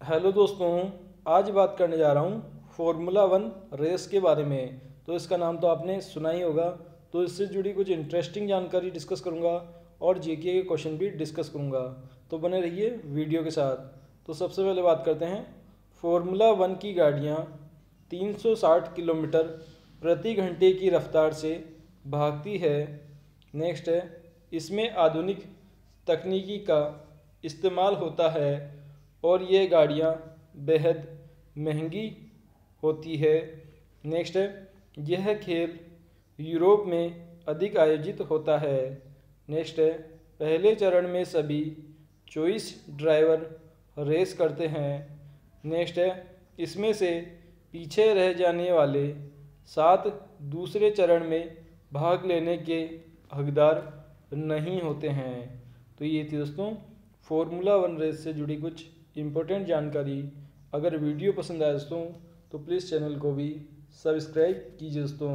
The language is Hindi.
हेलो दोस्तों, आज बात करने जा रहा हूँ फॉर्मूला वन रेस के बारे में। तो इसका नाम तो आपने सुना ही होगा। तो इससे जुड़ी कुछ इंटरेस्टिंग जानकारी डिस्कस करूँगा और जीके के क्वेश्चन भी डिस्कस करूँगा। तो बने रहिए वीडियो के साथ। तो सबसे पहले बात करते हैं। फॉर्मूला वन की गाड़ियाँ 360 किलोमीटर प्रति घंटे की रफ्तार से भागती है। नेक्स्ट है, इसमें आधुनिक तकनीकी का इस्तेमाल होता है। और ये गाड़ियाँ बेहद महँगी होती है। नेक्स्ट है यह खेल यूरोप में अधिक आयोजित होता है। नेक्स्ट है पहले चरण में सभी चौबीस ड्राइवर रेस करते हैं। नेक्स्ट है इसमें से पीछे रह जाने वाले सात दूसरे चरण में भाग लेने के हकदार नहीं होते हैं। तो ये थी दोस्तों फॉर्मूला वन रेस से जुड़ी कुछ इम्पोर्टेंट जानकारी। अगर वीडियो पसंद आए दोस्तों तो प्लीज़ चैनल को भी सब्सक्राइब कीजिए दोस्तों।